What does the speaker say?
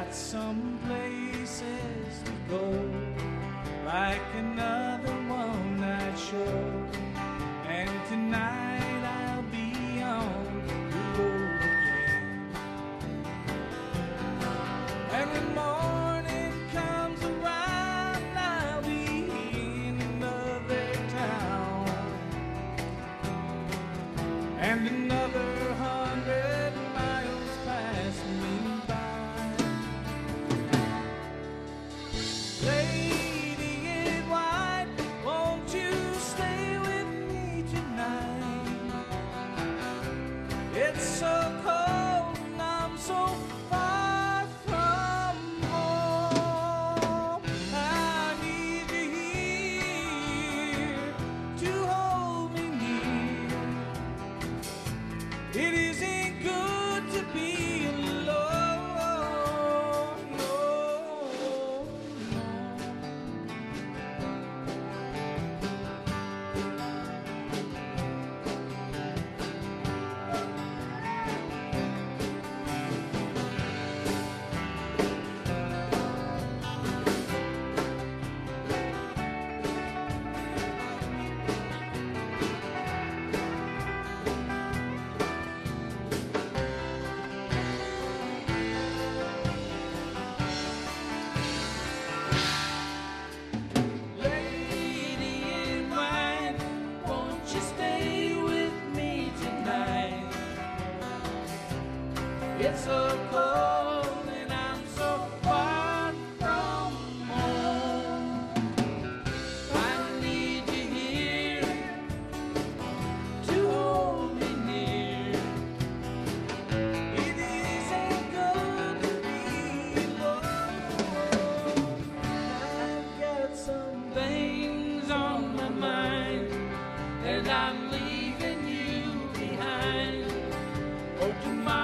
got some places to go, like another one night show. And tonight I'll be on the road again. When morning comes around, I'll be in another town. And another It's so cold It's so cold and I'm so far from home. I need you here to hold me near. It isn't good to be alone. I've got some things on my mind, and I'm leaving you behind. Oh, tomorrow